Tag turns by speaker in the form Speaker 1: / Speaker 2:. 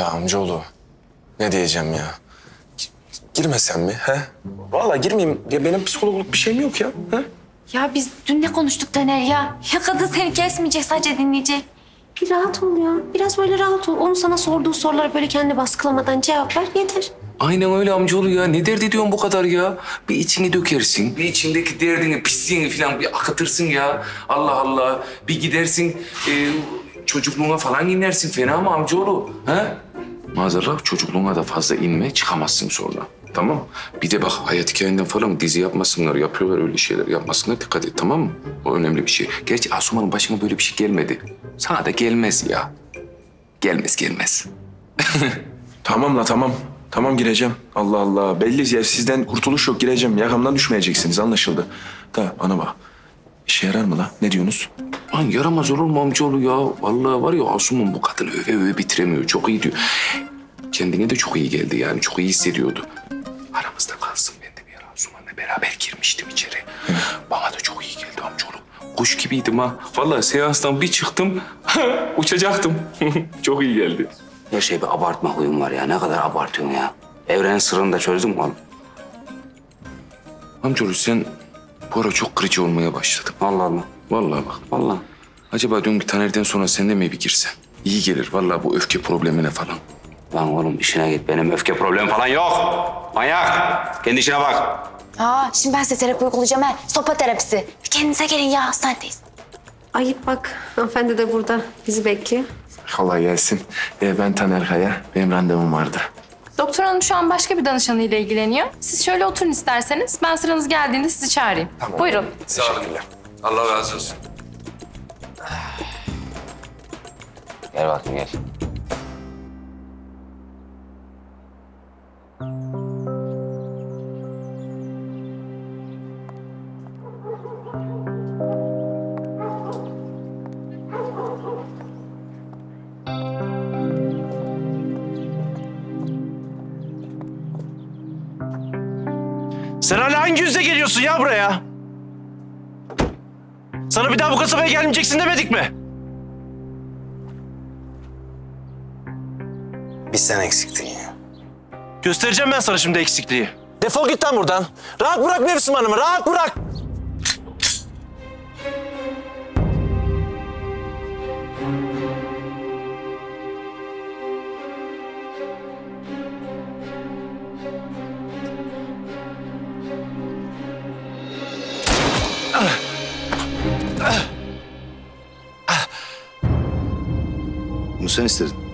Speaker 1: Ya amcaoğlu ne diyeceğim ya? Gi- Girmesem mi he? Vallahi girmeyeyim. Ya benim psikologluk bir şeyim yok ya. He?
Speaker 2: Ya biz dün ne konuştuk Taner ya? Ya kadın seni kesmeyecek sadece dinleyecek. Bir rahat ol ya. Biraz böyle rahat ol. Onun sana sorduğu sorulara böyle kendi baskılamadan cevap ver yeter.
Speaker 3: Aynen öyle amcaoğlu ya. Ne dert ediyorsun bu kadar ya? Bir içini dökersin. Bir içindeki derdini, pisliğini falan bir akıtırsın ya. Allah Allah. Bir gidersin e, çocukluğuna falan inersin. Fena mı amcaoğlu? Ha? Maazallah çocukluğuna da fazla inme çıkamazsın sonra. Tamam Bir de bak hayat hikayenden falan dizi yapmasınlar, yapıyorlar öyle şeyler yapmasınlar. Dikkat et tamam mı? O önemli bir şey. Gerçi Asuman'ın başına böyle bir şey gelmedi. Sana da gelmez ya. Gelmez gelmez.
Speaker 1: Tamam la tamam. Tamam gireceğim. Allah Allah. Belli ya sizden kurtuluş yok gireceğim. Yakamdan düşmeyeceksiniz anlaşıldı. Da bana bak. İşe yarar mı la? Ne diyorsunuz?
Speaker 3: Lan yaramaz olur mu amcaoğlu ya? Vallahi var ya Asuman bu kadını öve öve bitiremiyor. Çok iyi diyor. Kendine de çok iyi geldi yani. Çok iyi hissediyordu. Aramızda kalsın ben de bir ara Asuman'la beraber girmiştim içeri. Bana da çok iyi geldi amcaoğlu. Kuş gibiydim ha. Vallahi seanstan bir çıktım. uçacaktım. çok iyi geldi.
Speaker 4: Her şey bir abartma huyum var ya. Ne kadar abartıyorsun ya. Evrenin sırrını da çözdün mü oğlum?
Speaker 3: Amcaoğlu sen bu ara çok kırıcı olmaya başladın.
Speaker 4: Allah Allah.
Speaker 3: Vallahi bak.
Speaker 4: Vallahi.
Speaker 3: Acaba diyorum bir Taner'den sonra sen de mi bir girsen? İyi gelir vallahi bu öfke problemine falan.
Speaker 4: Lan oğlum işine git. Benim öfke problemi falan yok. Manyak. Kendi işine bak.
Speaker 2: Aa şimdi ben size terapi uygulayacağım ha. Sopa terapisi. Kendinize gelin ya hastanedeyiz.
Speaker 5: Ayıp bak. Hanımefendi de burada. Bizi bekliyor.
Speaker 1: Kolay gelsin. Ee, ben Taner Kaya. Benim randevum vardı.
Speaker 6: Doktor hanım şu an başka bir danışanıyla ilgileniyor. Siz şöyle oturun isterseniz. Ben sıranız geldiğinde sizi çağırayım. Buyurun.
Speaker 3: Sağ olun. Allah razı olsun.
Speaker 4: Gel bakayım gel.
Speaker 7: Sen hala hangi yüzle geliyorsun ya buraya? Sana bir daha bu kasabaya gelmeyeceksin demedik mi?
Speaker 8: Bir sen eksiktin ya.
Speaker 7: Göstereceğim ben sana şimdi eksikliği. Defol git lan buradan. Rahat bırak Mevsim Hanım'ı, rahat bırak.
Speaker 8: Bunu sen istedin.